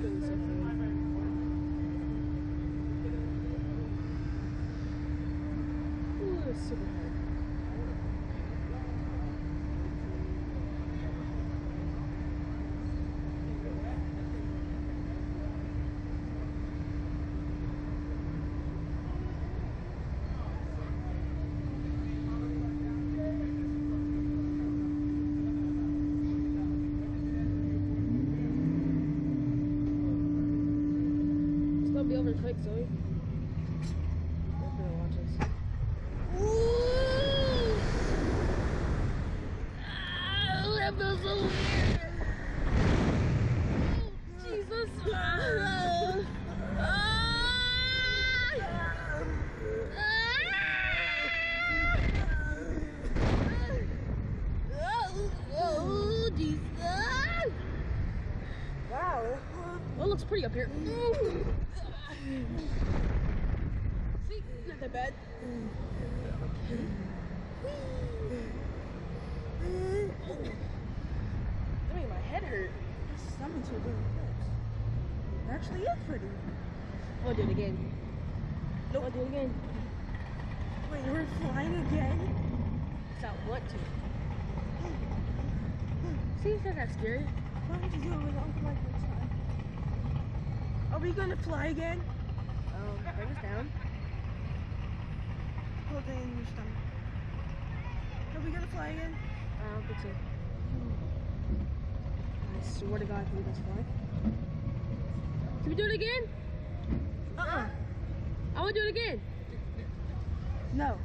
stuff. Ooh, super hard. Be quick, Zoe. I'm gonna watch this. Ooh! Ah, that feels so weird. Oh, Jesus. Ah. Ah. Oh, Jesus. Wow. Well, it looks pretty up here. See, not that bad. That made my head hurt. Something to do with this. It actually is pretty. I'll do it again. Nope. I'll do it again. Wait, we're flying again? I want to. See, it's not that scary. Why don't you do it next time? Are we gonna fly again? Um, bring us down. Hold it in your stomach. Are we gonna fly again? I don't think so. I swear to God, we just fly? Can we do it again? Uh-uh. I want to do it again. No.